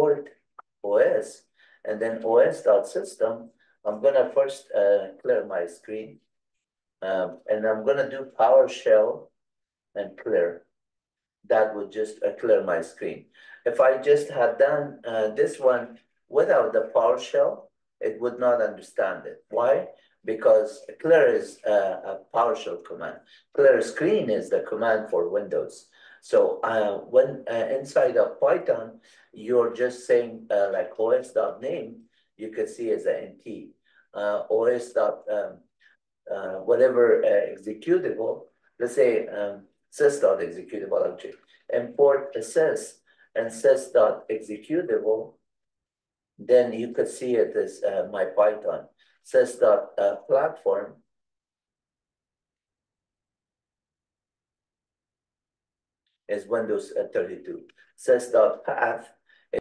import OS, and then os.system, I'm gonna first uh, clear my screen. Um, and I'm gonna do PowerShell and clear. That would just uh, clear my screen. If I just had done uh, this one without the PowerShell, it would not understand it. Why? Because clear is uh, a PowerShell command. Clear screen is the command for Windows. So uh, when uh, inside of Python, you're just saying uh, like os.name, you can see as an NT. Uh, os. Dot, um, uh, whatever uh, executable, let's say um, sys.executable object, import sys and sys.executable, then you could see it as uh, my Python sys.platform is Windows 32. Sys.path